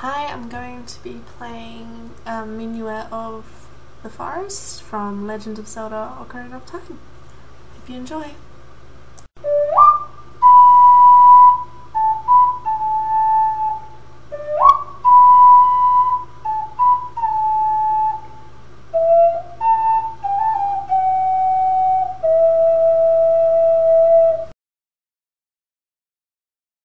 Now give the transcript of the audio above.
Hi, I'm going to be playing um, Minuet of the Forest from Legend of Zelda Ocarina of Time. Hope you enjoy.